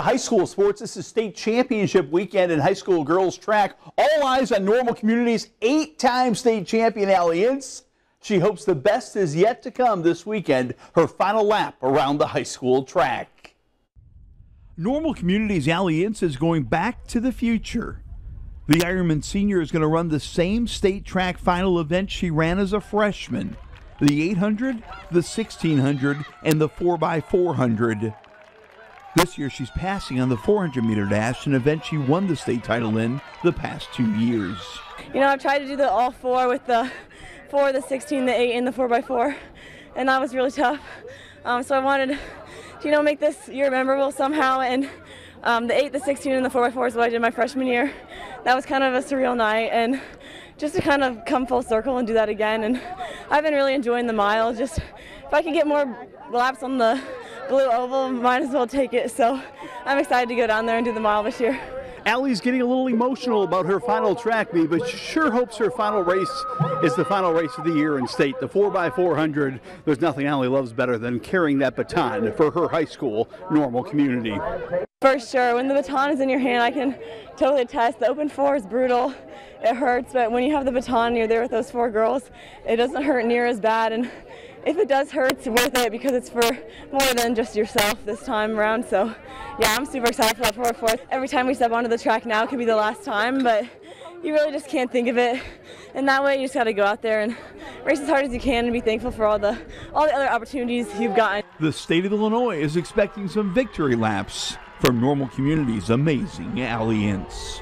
To high school sports, this is state championship weekend in high school girls track. All eyes on Normal Community's eight-time state champion Ali. She hopes the best is yet to come this weekend, her final lap around the high school track. Normal Community's Ali is going back to the future. The Ironman senior is going to run the same state track final event she ran as a freshman the 800, the 1600, and the 4x400. This year she's passing on the 400 meter dash, an event she won the state title in the past two years. You know, I've tried to do the all four with the 4, the 16, the 8, and the 4x4, and that was really tough. Um, so I wanted to, you know, make this year memorable somehow, and um, the 8, the 16, and the 4x4 is what I did my freshman year. That was kind of a surreal night, and just to kind of come full circle and do that again. And I've been really enjoying the mile. Just if I can get more laps on the blue oval, might as well take it. So I'm excited to go down there and do the mile this year. Ali's getting a little emotional about her final track meet, but she sure hopes her final race is the final race of the year in state. The 4x400, there's nothing Ali loves better than carrying that baton for her high school normal community. For sure. When the baton is in your hand, I can totally attest. The open four is brutal. It hurts, but when you have the baton and you're there with those four girls, it doesn't hurt near as bad. And if it does hurt, it's worth it because it's for more than just yourself this time around. So, yeah, I'm super excited for that four fourth. Every time we step onto the track now could be the last time, but you really just can't think of it. And that way, you just got to go out there and race as hard as you can and be thankful for all the all the other opportunities you've gotten. The state of Illinois is expecting some victory laps from normal communities. Amazing Ali Ince.